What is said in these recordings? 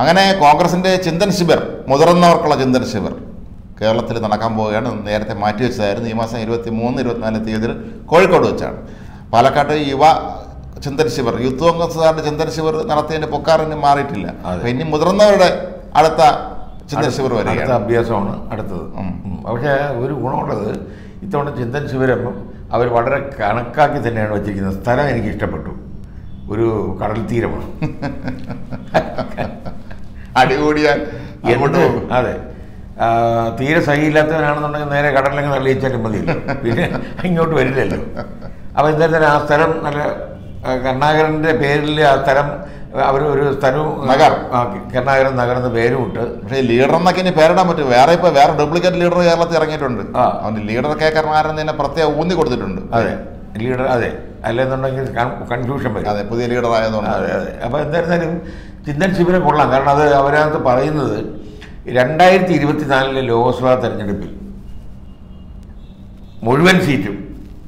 അങ്ങനെ കോൺഗ്രസിന്റെ ചിന്തൻ ശിബിർ മുതിർന്നവർക്കുള്ള ചിന്തൻ ശിബിർ കേരളത്തിൽ നടക്കാൻ പോവുകയാണ്. നേരത്തെ മാറ്റിവെച്ചതായിരുന്നു ഈ മാസം ഇരുപത്തി മൂന്ന് ഇരുപത്തിനാല് തീയതിയിൽ കോഴിക്കോട് വെച്ചാണ്. പാലക്കാട്ട് യുവ ചിന്തൻ ശിബർ യൂത്ത് കോൺഗ്രസ്സുകാരുടെ ചിന്തൻ ശിബർ നടത്തിയതിന്റെ പൊക്കാറിന് മാറിയിട്ടില്ല. ഇനി മുതിർന്നവരുടെ അടുത്ത ചിന്തൻ ശിബിർ അടുത്ത അഭ്യാസമാണ് അടുത്തത്. പക്ഷേ ഒരു ഗുണമുള്ളത് ഇത്തവണ ചിന്തൻ ശിബിരം അവർ വളരെ കണക്കാക്കി തന്നെയാണ് വച്ചിരിക്കുന്നത്. സ്ഥലം എനിക്ക് ഇഷ്ടപ്പെട്ടു. ഒരു കടൽ തീരമാണ് അടികൂടിയാൽ അങ്ങോട്ട് പോകും. അതെ. തീരെ സഹിയില്ലാത്തവനാണെന്നുണ്ടെങ്കിൽ നേരെ കടലിലങ്ങ് തള്ളിയിച്ചാലും മതിയല്ലോ പിന്നെ ഇങ്ങോട്ട് വരില്ലല്ലോ. അപ്പോൾ എന്തായാലും ആ സ്ഥലം നല്ല കർണാകരന്റെ കരുണാകരന്റെ പേരിൽ ആ സ്ഥലം അവർ ഒരു സ്ഥലവും നഗർ. കർണാകരൻ കരുണാകരൻ നഗർ എന്ന് പേരും ഇട്ട്. പക്ഷേ ലീഡർ എന്നൊക്കെ ഇനി പേരിടാൻ പറ്റും. വേറെ ഇപ്പോൾ വേറെ ഡ്യൂപ്ലിക്കേറ്റ് ലീഡർ കേരളത്തിൽ ഇറങ്ങിയിട്ടുണ്ട്. ആ. അവന് ലീഡർ കെ കരുണാകരൻ തന്നെ പ്രത്യേകം ഊന്നി കൊടുത്തിട്ടുണ്ട്. അതെ. ലീഡർ അതെ. അല്ലെന്നുണ്ടെങ്കിൽ കൺഫ്യൂഷൻ വരും. അതെ പുതിയ ലീഡർ ആയതുകൊണ്ട് അതെ അതെ. അപ്പോൾ എന്തായിരുന്നാലും ചിന്തൻ ശിബിരം കൊള്ളാം. കാരണം അത് അവരകത്ത് പറയുന്നത് രണ്ടായിരത്തി ഇരുപത്തിനാലിലെ ലോക്സഭാ തെരഞ്ഞെടുപ്പിൽ മുഴുവൻ സീറ്റും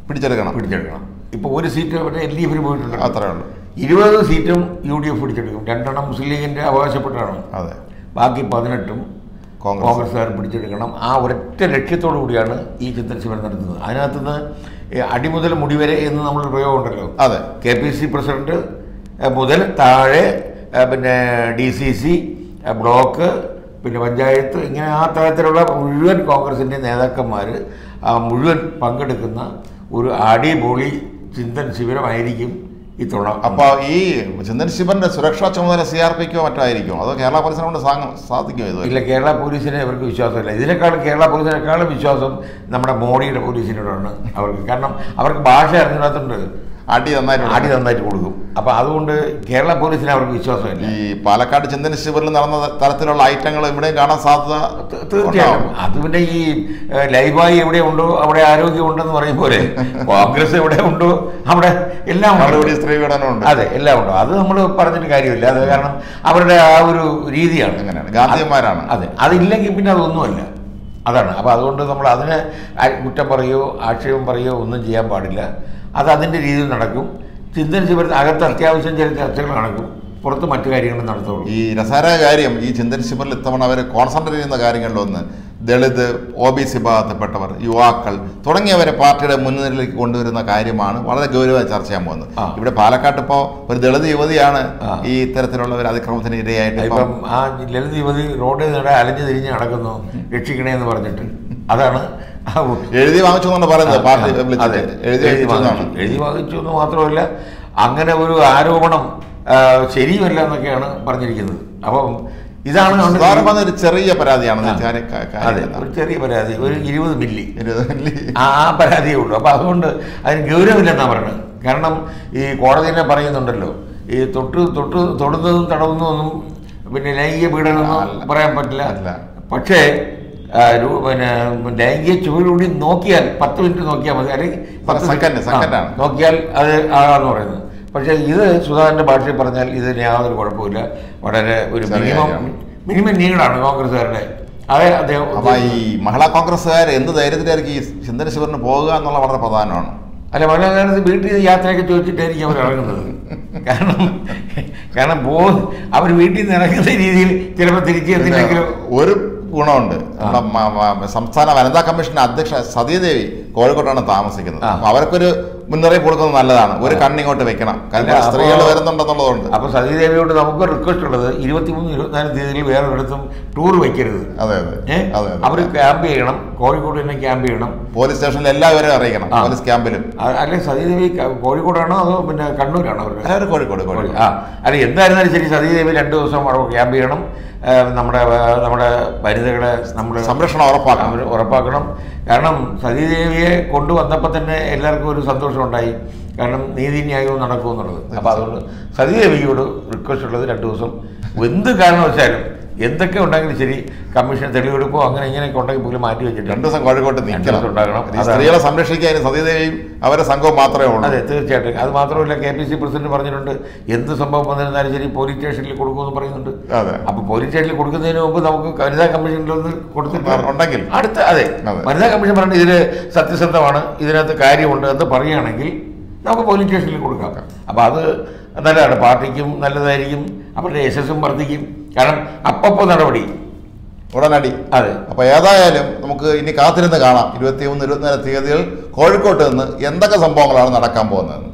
പിടിച്ചെടുക്കണം. പിടിച്ചെടുക്കണം. ഇപ്പോൾ ഒരു സീറ്റ് അവിടെ എൽ ഡി എഫിന് പോയിട്ടുണ്ട്. അത്രേ ഉള്ളൂ. ഇരുപത് സീറ്റും യു ഡി എഫ് പിടിച്ചെടുക്കും. രണ്ടെണ്ണം മുസ്ലിം ലീഗിന്റെ അവകാശപ്പെട്ടാണ് അതെ. ബാക്കി പതിനെട്ടും കോൺഗ്രസ്. കോൺഗ്രസ്സുകാർ പിടിച്ചെടുക്കണം. ആ ഒരൊറ്റ ലക്ഷ്യത്തോടു കൂടിയാണ് ഈ ചിന്തൻ ശിബിരം നടത്തുന്നത്. അതിനകത്തുനിന്ന് നിന്ന് അടിമുതൽ മുടിവരെ എന്ന് നമ്മളൊരു പ്രയോഗം ഉണ്ടല്ലോ അതെ. കെ പി സി പ്രസിഡന്റ് മുതൽ താഴെ പിന്നെ ഡി സി സി ബ്ലോക്ക് പിന്നെ പഞ്ചായത്ത് ഇങ്ങനെ ആ തരത്തിലുള്ള മുഴുവൻ കോൺഗ്രസിന്റെ നേതാക്കന്മാർ ആ മുഴുവൻ പങ്കെടുക്കുന്ന ഒരു അടിപൊളി ചിന്തൻ ശിബിരമായിരിക്കും ഇത്തവണ അപ്പോൾ ഈ ചിന്തൻ ശിവന്റെ സുരക്ഷാ ചുമതല സി ആർ പിക്കോ മറ്റോ ആയിരിക്കും അതോ കേരള പോലീസിനെ കൊണ്ട് സാധിക്കും സാധിക്കുമോ ഇത് ഇല്ല കേരള പോലീസിനെ ഇവർക്ക് വിശ്വാസമില്ല. ഇതിനേക്കാളും കേരള പോലീസിനേക്കാളും വിശ്വാസം നമ്മുടെ മോഡിയുടെ പോലീസിനോടാണ് അവർക്ക്. കാരണം അവർക്ക് ഭാഷ അറിഞ്ഞിടത്തുണ്ട് അടി നന്നായിട്ട് അടി നന്നായിട്ട് കൊടുക്കും. അപ്പം അതുകൊണ്ട് കേരള പോലീസിന് അവർക്ക് വിശ്വാസമില്ല. ഈ പാലക്കാട് ചിന്തന ശിവറിൽ നടന്ന തരത്തിലുള്ള ഐറ്റങ്ങൾ ഇവിടെയും കാണാൻ സാധ്യത തീർച്ചയായും അത് പിന്നെ ഈ ലൈവായി എവിടെ ഉണ്ടോ അവിടെ ആരോഗ്യം ഉണ്ടെന്ന് പറയും പോലെ. കോൺഗ്രസ് എവിടെ ഉണ്ടോ അവിടെ എല്ലാം ഉണ്ട്. സ്ത്രീ പീഡനമുണ്ട് അതെ എല്ലാം ഉണ്ടോ. അത് നമ്മൾ പറഞ്ഞിട്ട് കാര്യമില്ല. അത് കാരണം അവരുടെ ആ ഒരു രീതിയാണ്. അങ്ങനെയാണ്. ഗാന്ധിമാരാണ് അതെ അതില്ലെങ്കിൽ പിന്നെ അതൊന്നുമല്ല. അതാണ്. അപ്പോൾ അതുകൊണ്ട് നമ്മൾ അതിനെ കുറ്റം പറയുകയോ ആക്ഷേപം പറയുകയോ ഒന്നും ചെയ്യാൻ പാടില്ല. അത് അതിന്റെ രീതിയിൽ നടക്കും. ചിന്തന ശിബിരത്തിൽ അകത്ത് അത്യാവശ്യം ചില ചർച്ചകൾ നടക്കും. പുറത്ത് മറ്റു കാര്യങ്ങളും നടത്തുള്ളൂ. ഈ രസകരമായ കാര്യം ഈ ചിന്തൻ ശിബിറിൽ ഇത്തവണ അവർ കോൺസെൻട്രേറ്റ് ചെയ്യുന്ന കാര്യങ്ങളിലൊന്ന് ദളിത് ഒ ബി സി വിഭാഗത്തിൽപ്പെട്ടവർ യുവാക്കൾ തുടങ്ങിയവരെ പാർട്ടിയുടെ മുൻനിരയിലേക്ക് കൊണ്ടുവരുന്ന കാര്യമാണ് വളരെ ഗൗരവമായി ചർച്ച ചെയ്യാൻ പോകുന്നത്. ഇവിടെ പാലക്കാട്ട് ഇപ്പോൾ ഒരു ദളിത് യുവതിയാണ് ഈ ഇത്തരത്തിലുള്ള ഒരു അതിക്രമത്തിന് ഇരയായിട്ട് ഇപ്പം ഇപ്പം ആ ദളിത് യുവതി റോഡിൽ നിടെ അലഞ്ഞു തിരിഞ്ഞ് നടക്കുന്നു. രക്ഷിക്കണേ എന്ന് പറഞ്ഞിട്ട്. അതാണ്. എഴുതി വാങ്ങിച്ചു എന്നാണ് പറയുന്നത് പാർട്ടി എഴുതി വാങ്ങിച്ചു. എഴുതി വാങ്ങിച്ചു എന്ന് മാത്രമല്ല അങ്ങനെ ഒരു ആരോപണം ശരിയുമല്ല എന്നൊക്കെയാണ് പറഞ്ഞിരിക്കുന്നത്. അപ്പം ഇതാണ് ഒരു ചെറിയ പരാതിയാണ്. അതെ ഒരു ചെറിയ പരാതി. ഒരു ഇരുപത് മില്ലി. ഇരുപത് മില്ലി. ആ പരാതിയേ ഉള്ളൂ. അപ്പോൾ അതുകൊണ്ട് അതിന് ഗൗരവമില്ലെന്നാണ് പറയുന്നത് കാരണം ഈ കോടതി തന്നെ പറയുന്നുണ്ടല്ലോ. ഈ തൊട്ട് തൊട്ട് തൊടുന്നതും തടവുന്നതൊന്നും പിന്നെ ലൈംഗിക പീഡനമൊന്നും പറയാൻ പറ്റില്ല. അല്ല. പക്ഷേ പിന്നെ ലൈംഗിക ചുവടുകൂടി നോക്കിയാൽ പത്ത് മിനിറ്റ് നോക്കിയാൽ മതി. അല്ലെങ്കിൽ പത്ത് സെക്കൻഡ്, സെക്കൻഡാണ്. നോക്കിയാൽ അത് ആകാന്ന് പറയുന്നത്. പക്ഷേ ഇത് സുധാകരന്റെ ഭാഷയിൽ പറഞ്ഞാൽ ഇതിന് യാതൊരു കുഴപ്പമില്ല വളരെ ഒരു മിനിമം മിനിമം നീഡാണ് കോൺഗ്രസ്സുകാരുടെ. അതെ അദ്ദേഹം അപ്പോൾ ഈ മഹിളാ കോൺഗ്രസ്സുകാർ എന്ത് ധൈര്യത്തിലായിരിക്കും ഈ ചിന്തന ശിവറിന് പോകുക എന്നുള്ള വളരെ പ്രധാനമാണ്. അല്ല മഹിളാ കോൺഗ്രസ് വീട്ടിൽ യാത്രയൊക്കെ ചോദിച്ചിട്ടായിരിക്കും അവർ ഇറങ്ങുന്നത്. കാരണം കാരണം പോ അവർ വീട്ടിൽ നിന്ന് ഇറങ്ങുന്ന രീതിയിൽ ചിലപ്പോൾ തിരിച്ചു എന്തിനെങ്കിലും ഒരു ഗുണമുണ്ട്. നമ്മുടെ സംസ്ഥാന വനിതാ കമ്മീഷൻ അധ്യക്ഷ സതീദേവി കോഴിക്കോട്ടാണ് താമസിക്കുന്നത്. അവർക്കൊരു മുന്നറിയിപ്പ് കൊടുക്കുന്നത് നല്ലതാണ്. ഒരു കണ്ണിങ്ങോട്ട് വെക്കണം. കാരണം അപ്പോ- സ്ത്രീകൾ വരുന്നുണ്ടെന്നുള്ളതുകൊണ്ട്. അപ്പോൾ സതീദേവിയോട് നമുക്ക് റിക്വസ്റ്റ് ഉള്ളത് ഇരുപത്തിമൂന്ന് ഇരുപത്തിനാല് തീയതിയിൽ വേറെ ഒരിടത്തും ടൂർ വെക്കരുത്. അതെ അതെ. അവർ ക്യാമ്പ് ചെയ്യണം. കോഴിക്കോട് തന്നെ ക്യാമ്പ് ചെയ്യണം. പോലീസ് സ്റ്റേഷനിൽ എല്ലാവരും അറിയിക്കണം. പോലീസ് ക്യാമ്പിലും. അല്ലെ സതീദേവി കോഴിക്കോടാണോ അതോ പിന്നെ കണ്ണൂരാണോ അവർ കോഴിക്കോട് കോഴിക്കോട്. ആ. അല്ല എന്തായിരുന്നാലും ശരി സതീദേവി രണ്ട് ദിവസം അവിടെ ക്യാമ്പ് ചെയ്യണം. നമ്മുടെ നമ്മുടെ വനിതകളെ നമ്മുടെ സംരക്ഷണം ഉറപ്പാക്കണം. ഉറപ്പാക്കണം. കാരണം സതീദേവിയെ കൊണ്ടുവന്നപ്പോൾ തന്നെ എല്ലാവർക്കും ഒരു സന്തോഷം. ഉണ്ടായി കാരണം നീതിന്യായവും നടക്കുമെന്നുള്ളത്. അപ്പോൾ അതുകൊണ്ട് സതീദേവിയോട് റിക്വസ്റ്റ് ഉള്ളത് രണ്ട് ദിവസം. എന്ത് കാരണവശാലും എന്തൊക്കെ ഉണ്ടെങ്കിലും ശരി കമ്മീഷൻ തെളിവെടുപ്പോ അങ്ങനെ ഇങ്ങനെയൊക്കെ ഉണ്ടെങ്കിൽ പോലും മാറ്റി വെച്ചിട്ട് രണ്ട് ദിവസം കോഴിക്കോട്ട് നിൽക്കണം. ഉണ്ടാകണം. സ്ത്രീകളെ സംരക്ഷിക്കാൻ സതീദേവിയും അവരെ സംഘവും മാത്രമേ ഉള്ളൂ. അതെ തീർച്ചയായിട്ടും. അത് മാത്രമല്ല കെ പി സി പ്രസിഡന്റ് പറഞ്ഞിട്ടുണ്ട് എന്ത് സംഭവം വന്നിരുന്നാലും ശരി പോലീസ് സ്റ്റേഷനിൽ കൊടുക്കുമെന്ന് പറയുന്നുണ്ട്. അപ്പൊ പോലീസ് സ്റ്റേഷനിൽ കൊടുക്കുന്നതിന് മുമ്പ് നമുക്ക് വനിതാ കമ്മീഷനിൽ ഒന്ന് കൊടുത്തിട്ടുണ്ടെങ്കിൽ അടുത്ത അതെ അതെ. വനിതാ കമ്മീഷൻ പറഞ്ഞ ഇതിൽ സത്യസന്ധമാണ് ഇതിനകത്ത് കാര്യമുണ്ട് എന്ന് പറയുകയാണെങ്കിൽ നമുക്ക് പോലീസ് സ്റ്റേഷനിൽ കൊടുക്കാം. അപ്പോൾ അത് നല്ലതാണ്. പാർട്ടിക്കും നല്ലതായിരിക്കും. അവരുടെ യശസ്സും വർദ്ധിക്കും. കാരണം അപ്പപ്പോ നടപടി. ഉടനടി. അതെ. അപ്പോൾ ഏതായാലും നമുക്ക് ഇനി കാത്തിരുന്ന് കാണാം. ഇരുപത്തി ഇരുപത്തിമൂന്ന് ഇരുപത്തിനാല് തീയതികൾ കോഴിക്കോട്ട് നിന്ന് എന്തൊക്കെ സംഭവങ്ങളാണ് നടക്കാൻ പോകുന്നത്.